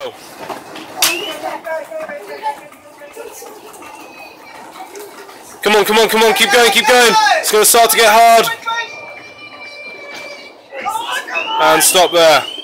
Come on, come on, come on, keep going, keep going. It's going to start to get hard. And stop there.